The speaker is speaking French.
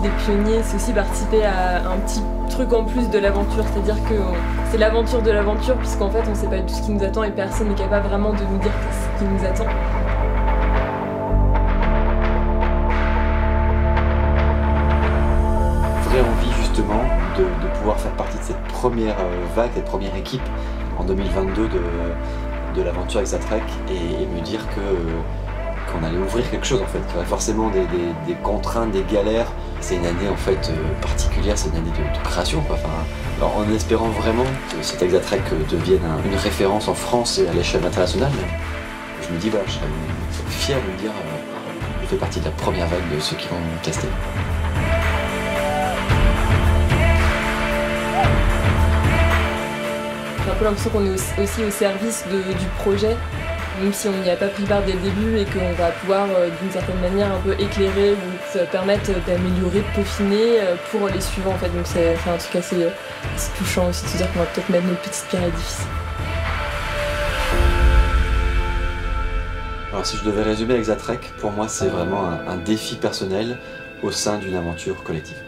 des pionniers, c'est aussi participer à un petit truc en plus de l'aventure, c'est-à-dire que c'est l'aventure de l'aventure, puisqu'en fait on sait pas tout ce qui nous attend et personne n'est capable vraiment de nous dire ce qui nous attend. Vraie envie justement de, pouvoir faire partie de cette première euh, vague, cette première équipe en 2022 de, de l'aventure Exatrek et, et me dire que qu'on allait ouvrir quelque chose en fait, qu'il y aurait forcément des, contraintes, des galères. C'est une année en fait euh, particulière, c'est une année de, création quoi. En espérant vraiment que cet Exatrek devienne une référence en France et à l'échelle internationale, je me dis je serais fier de me dire euh, je fais partie de la première vague de ceux qui vont tester. J'ai un peu l'impression qu'on est aussi au service du projet même si on n'y a pas pris part dès le début et qu'on va pouvoir euh, d'une certaine manière un peu éclairer ou permettre d'améliorer, de peaufiner euh, pour les suivants en fait. Donc c'est un truc assez, touchant aussi de se dire qu'on va peut-être mettre notre petite pierre à. Alors si je devais résumer Exatrek, pour moi c'est vraiment un défi personnel au sein d'une aventure collective.